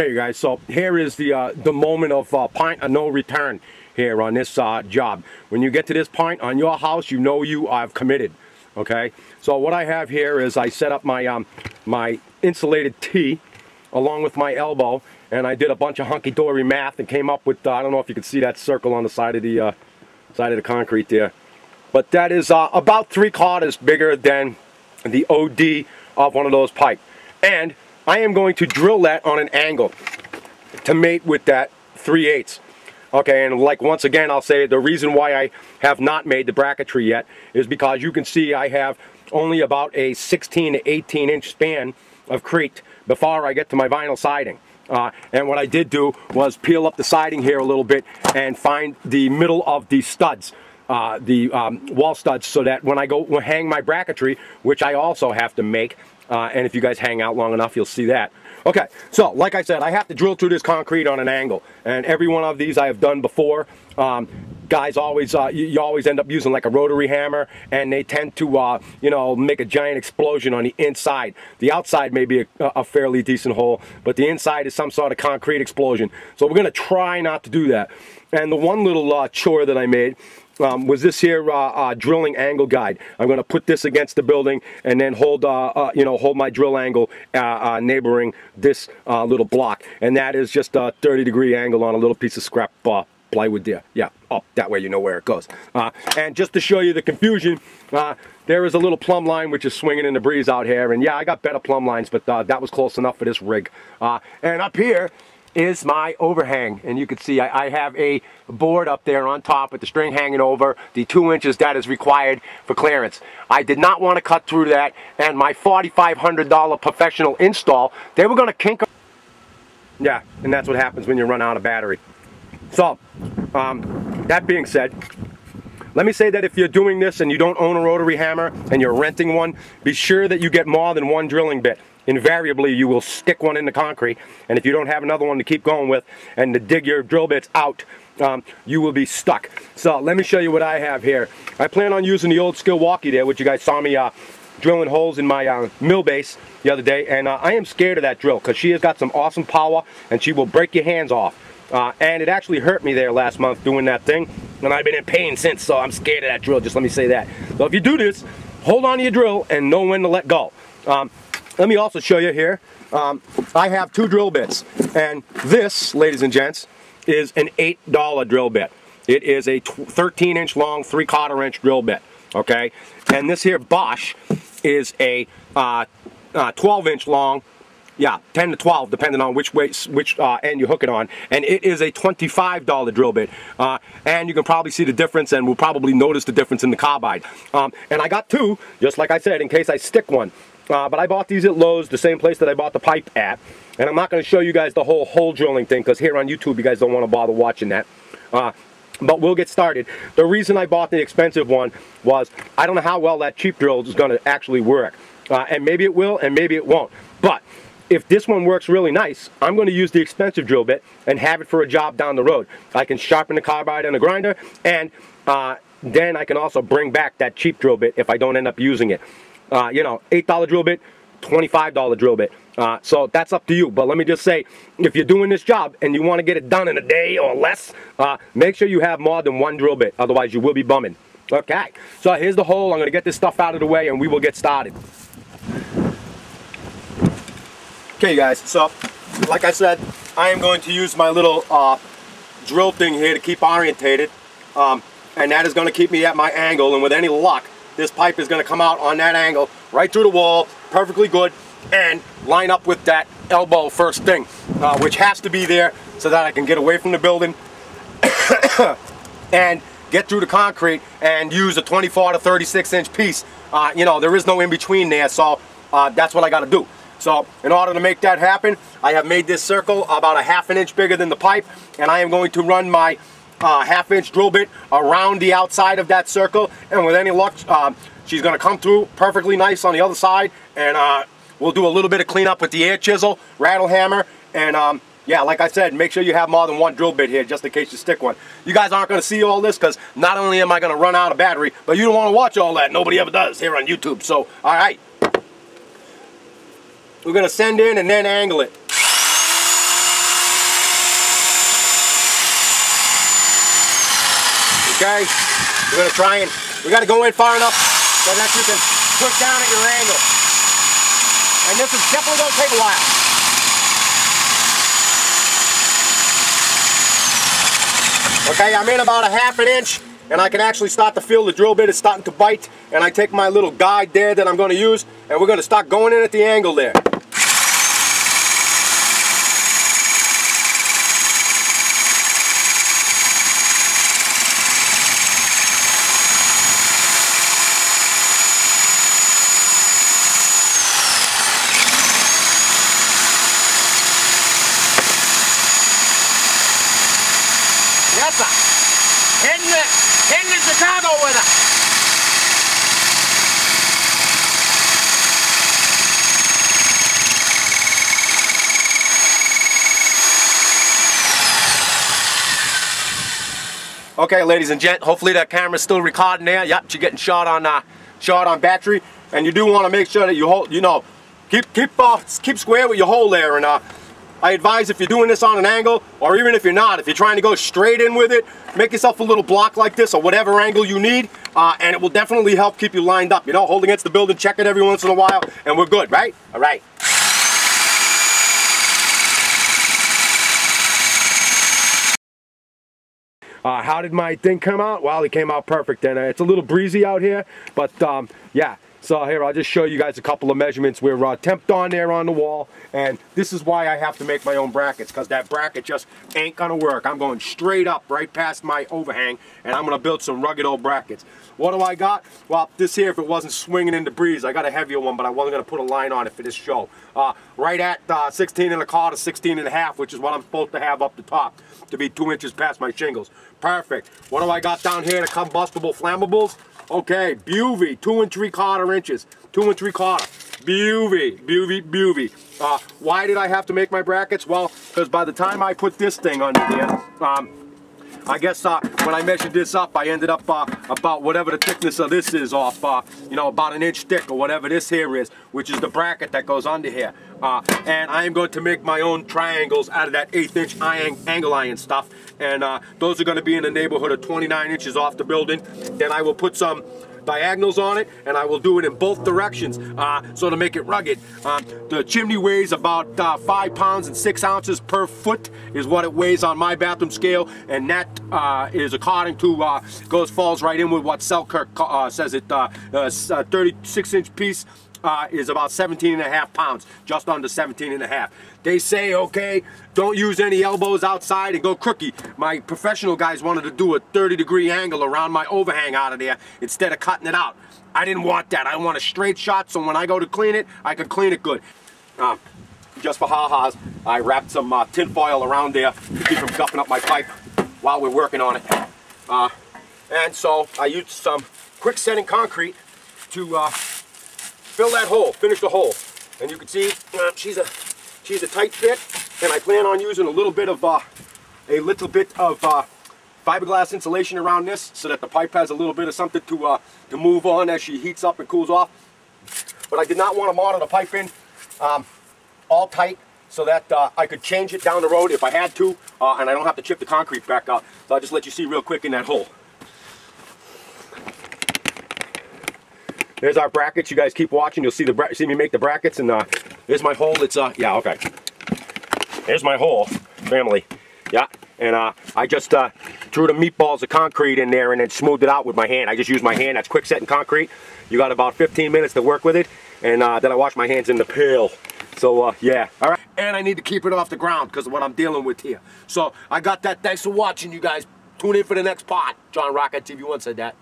Okay, guys, so here is the uh, the moment of uh, point of no return here on this uh, job. When you get to this point on your house, you know you have committed. Okay, so what I have here is I set up my um, my insulated tee along with my elbow, and I did a bunch of hunky-dory math and came up with uh, I don't know if you can see that circle on the side of the uh, side of the concrete there, but that is uh, about three quarters bigger than the OD of one of those pipe, and I am going to drill that on an angle to mate with that 3 eighths. Okay, and like once again, I'll say the reason why I have not made the bracketry yet is because you can see I have only about a 16 to 18 inch span of crete before I get to my vinyl siding. Uh, and what I did do was peel up the siding here a little bit and find the middle of the studs. Uh, the um, wall studs so that when I go hang my bracketry, which I also have to make, uh, and if you guys hang out long enough, you'll see that. Okay, so like I said, I have to drill through this concrete on an angle. And every one of these I have done before. Um, guys always, uh, you, you, always end up using like a rotary hammer and they tend to, uh, you know, make a giant explosion on the inside. The outside may be a, a fairly decent hole, but the inside is some sort of concrete explosion. So we're gonna try not to do that. And the one little uh, chore that I made um, was this here uh, uh, drilling angle guide. I'm going to put this against the building and then hold, uh, uh you know, hold my drill angle uh, uh, neighboring this little block. And that is just a 30 degree angle on a little piece of scrap plywood there. Yeah, up that way you know where it goes. and just to show you the confusion, there is a little plumb line which is swinging in the breeze out here. And yeah, I got better plumb lines, but that was close enough for this rig. and up here, is my overhang. And you can see I, I, have a board up there on top with the string hanging over, the two inches that is required for clearance. I did not want to cut through that and my $4,500 professional install, they were going to kink Yeah, and that's what happens when you run out of battery. So, um, that being said, let me say that if you're doing this and you don't own a rotary hammer and you're renting one, be sure that you get more than one drilling bit invariably you will stick one in the concrete and if you don't have another one to keep going with and to dig your drill bits out um, you will be stuck. So let me show you what I have here. I plan on using the old Milwaukee there which you guys saw me uh, drilling holes in my uh, mill base the other day and uh, I am scared of that drill because she has got some awesome power and she will break your hands off. Uh, and it actually hurt me there last month doing that thing and I've been in pain since so I'm scared of that drill just let me say that. So if you do this hold on to your drill and know when to let go. Um, let me also show you here. Um, I have two drill bits. And this, ladies and gents, is an $8 drill bit. It is a 13 inch long, 3 quarter inch drill bit. Okay? And this here Bosch is a uh, uh, 12 inch long, yeah, 10 to 12, depending on which way, which uh, end you hook it on. And it is a $25 drill bit. Uh, and you can probably see the difference and we'll probably notice the difference in the carbide. Um, and I got two, just like I said, in case I stick one. Uh, but I bought these at Lowe's, the same place that I bought the pipe at. And I'm not going to show you guys the whole hole drilling thing because here on YouTube you guys don't want to bother watching that. Uh, but we'll get started. The reason I bought the expensive one was I don't know how well that cheap drill is going to actually work. Uh, and maybe it will and maybe it won't. But if this one works really nice, I'm going to use the expensive drill bit and have it for a job down the road. I can sharpen the carbide and the grinder and uh, then I can also bring back that cheap drill bit if I don't end up using it. Uh, you know, $8 drill bit, $25 drill bit. Uh, so that's up to you. But let me just say, if you're doing this job and you want to get it done in a day or less, uh, make sure you have more than one drill bit. Otherwise, you will be bumming. Okay, so here's the hole. I'm going to get this stuff out of the way and we will get started. Okay, guys, so like I said, I am going to use my little uh, drill thing here to keep orientated. Um, and that is going to keep me at my angle. And with any luck, this pipe is going to come out on that angle, right through the wall, perfectly good, and line up with that elbow first thing, uh, which has to be there so that I can get away from the building and get through the concrete and use a 24 to 36 inch piece. Uh, you know, there is no in between there, so uh, that's what I got to do. So in order to make that happen, I have made this circle about a half an inch bigger than the pipe, and I am going to run my uh, half inch drill bit around the outside of that circle and with any luck uh, she's to come through perfectly nice on the other side and uh, we'll do a little bit of cleanup with the air chisel, rattle hammer and um, yeah, like I said, make sure you have more than one drill bit here just in case you stick one. You guys aren't going to see all this because not only am I going to run out of battery, but you don't want to watch all that. Nobody ever does here on YouTube. So, all right. We're going to send in and then angle it. Okay? We're gonna try and, we gotta go in far enough so that you can push down at your angle. And this is definitely gonna take a while. Okay, I'm in about a half an inch and I can actually start to feel the drill bit is starting to bite and I take my little guide there that I'm going to use and we're going to start going in at the angle there. Hitting the Chicago with it. Okay, ladies and gent, hopefully that camera's still recording there. Yep, you're getting shot on uh, shot on battery, and you do want to make sure that you hold, you know, keep keep uh, keep square with your hole there, and uh, I advise if you're doing this on an angle, or even if you're not, if you're trying to go straight in with it, make yourself a little block like this, or whatever angle you need, uh, and it will definitely help keep you lined up. You know, hold against the building, check it every once in a while, and we're good, right? All right. Uh, how did my thing come out? Well, it came out perfect, and uh, it's a little breezy out here, but um, yeah. So here, I'll just show you guys a couple of measurements. We're uh, temped on there on the wall, and this is why I have to make my own brackets, because that bracket just ain't gonna work. I'm going straight up right past my overhang, and I'm gonna build some rugged old brackets. What do I got? Well, this here, if it wasn't swinging in the breeze, I got a heavier one, but I wasn't gonna put a line on it for this show. Uh, right at uh, 16 and a quarter, 16 and a half, which is what I'm supposed to have up the top to be two inches past my shingles. Perfect. What do I got down here? The combustible flammables. Okay, Buvey, two and three quarter inches. Two and three quarter. Buvey, Buvey, Buvey. Uh, why did I have to make my brackets? Well, because by the time I put this thing under there, um, I guess uh, when I measured this up, I ended up uh, about whatever the thickness of this is off, uh, you know, about an inch thick or whatever this here is, which is the bracket that goes under here. Uh, and I am going to make my own triangles out of that eighth inch angle iron stuff. And uh, those are going to be in the neighborhood of 29 inches off the building. Then I will put some diagonals on it and I will do it in both directions uh, so to make it rugged. Um, the chimney weighs about uh, five pounds and six ounces per foot is what it weighs on my bathroom scale and that uh, is according to uh, goes falls right in with what Selkirk uh, says it uh, 36 inch piece uh, is about 17 and a half pounds, just under 17 and a half. They say, okay, don't use any elbows outside and go crooky. My professional guys wanted to do a 30 degree angle around my overhang out of there instead of cutting it out. I didn't want that. I want a straight shot so when I go to clean it, I can clean it good. Uh, just for ha-has, I wrapped some uh, tin foil around there to keep from guffing up my pipe while we're working on it. Uh, and so I used some quick setting concrete to uh, fill that hole, finish the hole. And you can see uh, she's a she's a tight fit, and I plan on using a little bit of uh, a little bit of uh, fiberglass insulation around this so that the pipe has a little bit of something to uh, to move on as she heats up and cools off. But I did not want to model the pipe in um, all tight so that uh, I could change it down the road if I had to, uh, and I don't have to chip the concrete back up. So I'll just let you see real quick in that hole. There's our brackets. You guys keep watching. You'll see the see me make the brackets. And uh, there's my hole. It's uh yeah okay. There's my hole, family. Yeah. And uh, I just uh, threw the meatballs of concrete in there and then smoothed it out with my hand. I just used my hand. That's quick setting concrete. You got about 15 minutes to work with it. And uh, then I wash my hands in the pail. So uh, yeah, all right. And I need to keep it off the ground because of what I'm dealing with here. So I got that. Thanks for watching, you guys. Tune in for the next part. John RockNTV1 said that.